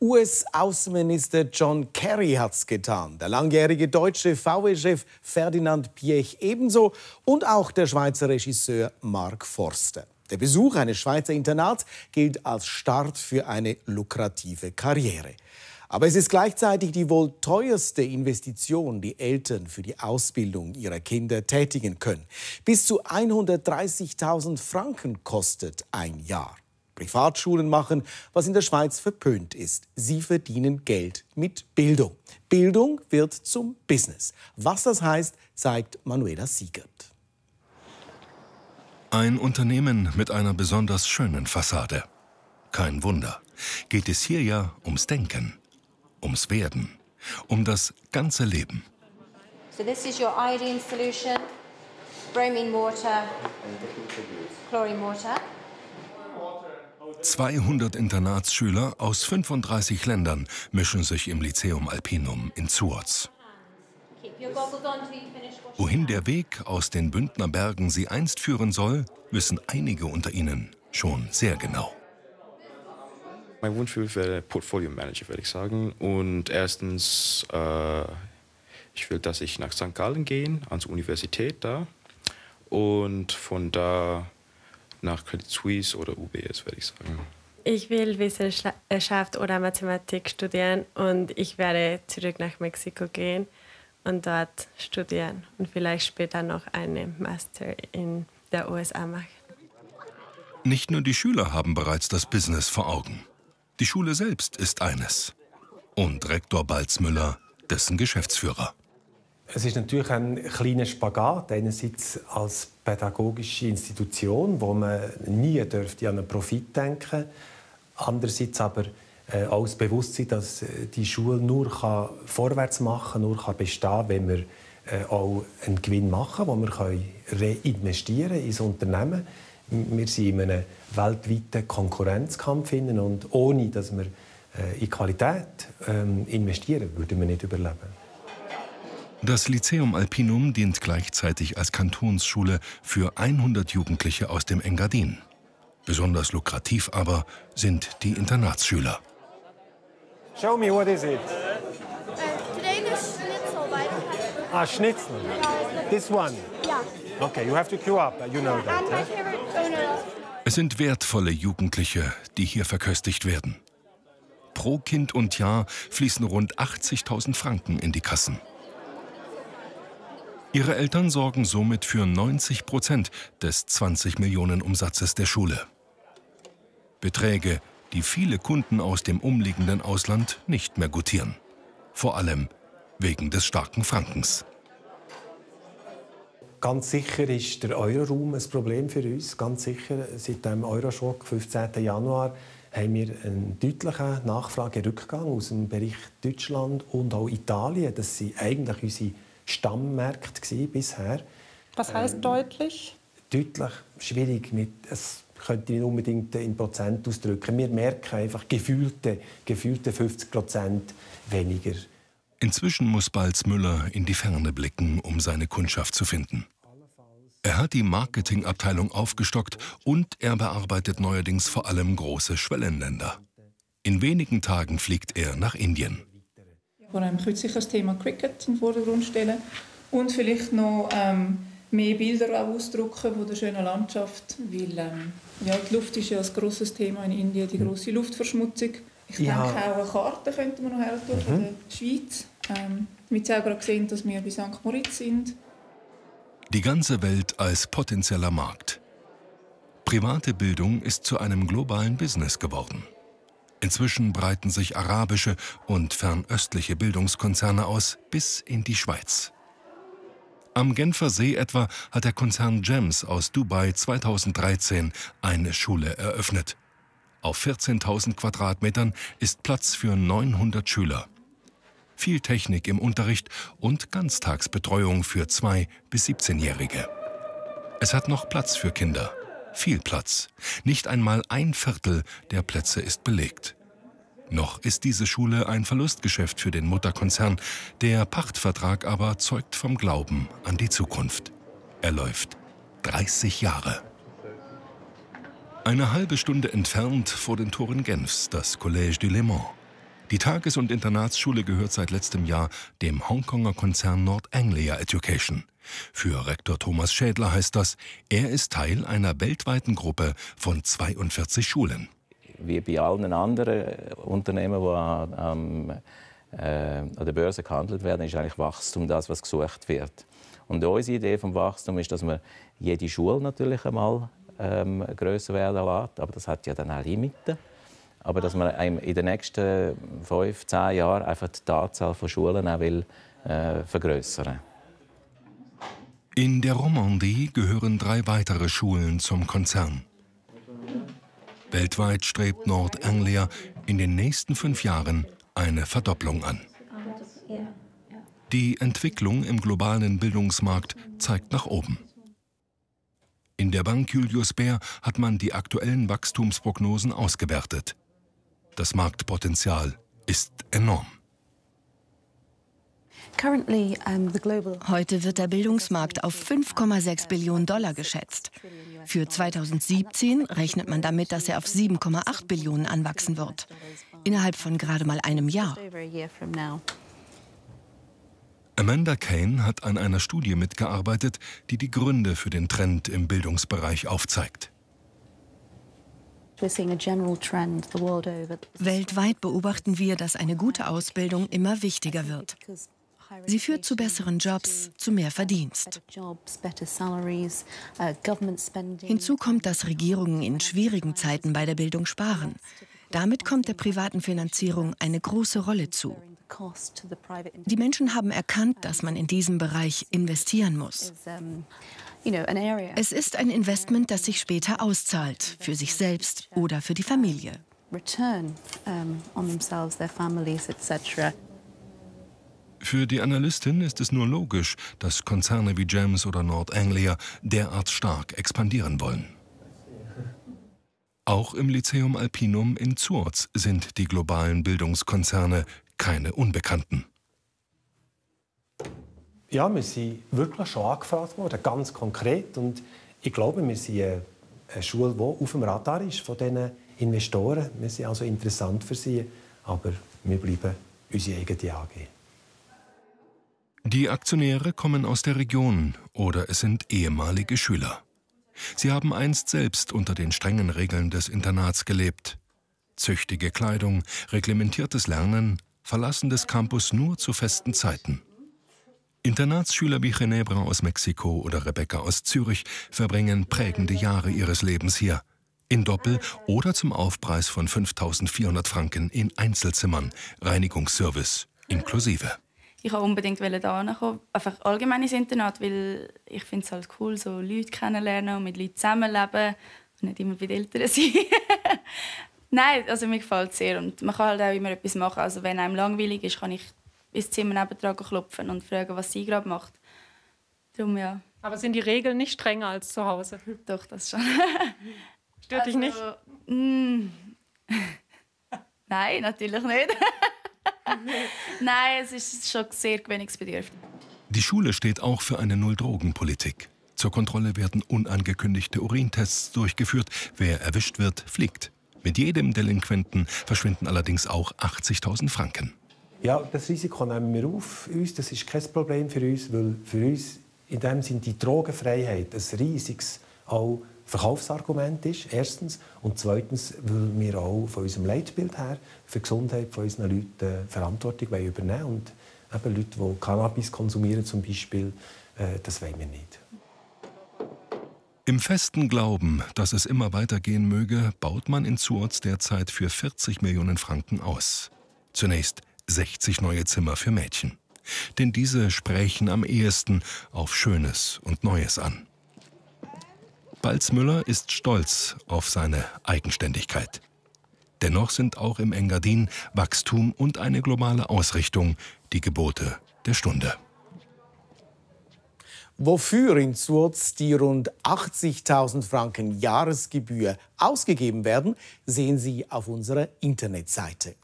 US-Außenminister John Kerry hat's getan. Der langjährige deutsche VW-Chef Ferdinand Piech ebenso und auch der Schweizer Regisseur Mark Forster. Der Besuch eines Schweizer Internats gilt als Start für eine lukrative Karriere. Aber es ist gleichzeitig die wohl teuerste Investition, die Eltern für die Ausbildung ihrer Kinder tätigen können. Bis zu 130.000 Franken kostet ein Jahr. Privatschulen machen, was in der Schweiz verpönt ist. Sie verdienen Geld mit Bildung. Bildung wird zum Business. Was das heißt, zeigt Manuela Siegert. Ein Unternehmen mit einer besonders schönen Fassade. Kein Wunder. Geht es hier ja ums Denken ums Werden, um das ganze Leben. So this is your iodine solution, bromine water, chlorine water. 200 Internatsschüler aus 35 Ländern mischen sich im Lyceum Alpinum in Zuoz. Wohin der Weg aus den Bündner Bergen sie einst führen soll, wissen einige unter ihnen schon sehr genau. Mein Wunschberuf wäre Portfolio Manager, würde ich sagen. Und erstens, äh, ich will, dass ich nach St. Gallen gehe, ans Universität da. Und von da nach Credit Suisse oder UBS, würde ich sagen. Ich will Wissenschaft oder Mathematik studieren und ich werde zurück nach Mexiko gehen und dort studieren und vielleicht später noch einen Master in der USA machen. Nicht nur die Schüler haben bereits das Business vor Augen. Die Schule selbst ist eines. Und Rektor Balzmüller dessen Geschäftsführer. Es ist natürlich ein kleiner Spagat, einerseits als pädagogische Institution, wo man nie dürfte an einen Profit denken andererseits aber äh, auch das Bewusstsein, dass äh, die Schule nur kann vorwärts machen nur kann bestehen wenn wir äh, auch einen Gewinn machen können, den wir reinvestieren ins Unternehmen wir sind in einem weltweiten Konkurrenzkampf und ohne dass wir äh, in Qualität ähm, investieren, würden wir nicht überleben. Das Lyceum Alpinum dient gleichzeitig als Kantonsschule für 100 Jugendliche aus dem Engadin. Besonders lukrativ aber sind die Internatsschüler. Show me, what is it? Uh, today there's Schnitzel. Ah, Schnitzel. This one. Yeah. Okay, you have to queue up. You know that. Favorite es sind wertvolle Jugendliche, die hier verköstigt werden. Pro Kind und Jahr fließen rund 80.000 Franken in die Kassen. Ihre Eltern sorgen somit für 90 Prozent des 20 Millionen Umsatzes der Schule. Beträge, die viele Kunden aus dem umliegenden Ausland nicht mehr gutieren. Vor allem wegen des starken Frankens. Ganz sicher ist der Euroraum ein Problem für uns. Ganz sicher, seit dem Euroschock, 15. Januar, haben wir einen deutlichen Nachfragerückgang aus dem Bereich Deutschland und auch Italien. Das waren eigentlich unsere Stammmärkte bisher. Was heißt ähm, deutlich? Deutlich schwierig. Mit, es könnte ich nicht unbedingt in Prozent ausdrücken. Wir merken einfach gefühlte, gefühlte 50 Prozent weniger. Inzwischen muss Balzmüller in die Ferne blicken, um seine Kundschaft zu finden. Er hat die Marketingabteilung aufgestockt und er bearbeitet neuerdings vor allem große Schwellenländer. In wenigen Tagen fliegt er nach Indien. Vor allem kürzlich das Thema Cricket in den Vordergrund stellen und vielleicht noch ähm, mehr Bilder ausdrucken von der schönen Landschaft, weil ähm, ja, die Luft ist ja ein grosses Thema in Indien, die große Luftverschmutzung. Ich ja. denke auch eine Karte könnte man noch her tun von mhm. der Schweiz, ähm, damit sie auch gerade sehen, dass wir bei St. Moritz sind die ganze Welt als potenzieller Markt. Private Bildung ist zu einem globalen Business geworden. Inzwischen breiten sich arabische und fernöstliche Bildungskonzerne aus bis in die Schweiz. Am Genfer See etwa hat der Konzern GEMS aus Dubai 2013 eine Schule eröffnet. Auf 14.000 Quadratmetern ist Platz für 900 Schüler viel Technik im Unterricht und Ganztagsbetreuung für 2- bis 17-Jährige. Es hat noch Platz für Kinder. Viel Platz. Nicht einmal ein Viertel der Plätze ist belegt. Noch ist diese Schule ein Verlustgeschäft für den Mutterkonzern. Der Pachtvertrag aber zeugt vom Glauben an die Zukunft. Er läuft 30 Jahre. Eine halbe Stunde entfernt vor den Toren Genfs das Collège du Le Mans. Die Tages- und Internatsschule gehört seit letztem Jahr dem Hongkonger Konzern Nord Anglia Education. Für Rektor Thomas Schädler heißt das, er ist Teil einer weltweiten Gruppe von 42 Schulen. Wie bei allen anderen Unternehmen, die an, äh, an der Börse gehandelt werden, ist eigentlich Wachstum das, was gesucht wird. Und unsere Idee vom Wachstum ist, dass man jede Schule natürlich einmal ähm, größer werden lässt, aber das hat ja dann auch Limiten aber dass man in den nächsten fünf, zehn Jahren einfach die Anzahl von Schulen auch will, äh, vergrößern. In der Romandie gehören drei weitere Schulen zum Konzern. Weltweit strebt Nord Anglia in den nächsten fünf Jahren eine Verdopplung an. Die Entwicklung im globalen Bildungsmarkt zeigt nach oben. In der Bank Julius Baer hat man die aktuellen Wachstumsprognosen ausgewertet. Das Marktpotenzial ist enorm. Heute wird der Bildungsmarkt auf 5,6 Billionen Dollar geschätzt. Für 2017 rechnet man damit, dass er auf 7,8 Billionen anwachsen wird. Innerhalb von gerade mal einem Jahr. Amanda Kane hat an einer Studie mitgearbeitet, die die Gründe für den Trend im Bildungsbereich aufzeigt. Weltweit beobachten wir, dass eine gute Ausbildung immer wichtiger wird. Sie führt zu besseren Jobs, zu mehr Verdienst. Hinzu kommt, dass Regierungen in schwierigen Zeiten bei der Bildung sparen. Damit kommt der privaten Finanzierung eine große Rolle zu. Die Menschen haben erkannt, dass man in diesem Bereich investieren muss. Es ist ein Investment, das sich später auszahlt, für sich selbst oder für die Familie. Für die Analystin ist es nur logisch, dass Konzerne wie Gems oder Nord Anglia derart stark expandieren wollen. Auch im Lyceum Alpinum in Zurz sind die globalen Bildungskonzerne keine Unbekannten. Ja, wir sind wirklich schon angefragt worden, ganz konkret. Und ich glaube, wir sind eine Schule, die auf dem Radar ist von diesen Investoren. Wir sind also interessant für sie, aber wir bleiben unsere eigene AG. Die Aktionäre kommen aus der Region oder es sind ehemalige Schüler. Sie haben einst selbst unter den strengen Regeln des Internats gelebt. Züchtige Kleidung, reglementiertes Lernen, Verlassen des Campus nur zu festen Zeiten. Internatsschüler wie Ginebra aus Mexiko oder Rebecca aus Zürich verbringen prägende Jahre ihres Lebens hier. In Doppel- oder zum Aufpreis von 5400 Franken in Einzelzimmern, Reinigungsservice inklusive. Ich wollte unbedingt da kommen, einfach allgemein ins Internat, weil ich finde es halt cool, so Leute kennenlernen und mit Leuten zusammenleben und nicht immer bei den Eltern sein. Nein, also mir gefällt es sehr und man kann halt auch immer etwas machen. Also wenn einem langweilig ist, kann ich ins Zimmer nebendran klopfen und fragen, was sie gerade macht. Darum, ja. Aber sind die Regeln nicht strenger als zu Hause? Doch, das schon. Stört also, dich nicht? Mm, Nein, natürlich nicht. Nein, es ist schon sehr gewöhnungsbedürftig. Die Schule steht auch für eine Null-Drogen-Politik. Zur Kontrolle werden unangekündigte Urintests durchgeführt. Wer erwischt wird, fliegt. Mit jedem Delinquenten verschwinden allerdings auch 80.000 Franken. Ja, das Risiko nehmen wir auf uns. Das ist kein Problem für uns, weil für uns in dem Sinne die Drogenfreiheit ein riesiges auch Verkaufsargument ist, erstens. Und zweitens, weil wir auch von unserem Leitbild her für die Gesundheit von unseren Leuten Verantwortung übernehmen wollen. Und eben Leute, die Cannabis konsumieren zum Beispiel, äh, das wollen wir nicht. Im festen Glauben, dass es immer weitergehen möge, baut man in Zurz derzeit für 40 Millionen Franken aus. Zunächst 60 neue Zimmer für Mädchen. Denn diese sprechen am ehesten auf Schönes und Neues an. Balzmüller ist stolz auf seine Eigenständigkeit. Dennoch sind auch im Engadin Wachstum und eine globale Ausrichtung die Gebote der Stunde. Wofür in Zurz die rund 80.000 Franken Jahresgebühr ausgegeben werden, sehen Sie auf unserer Internetseite.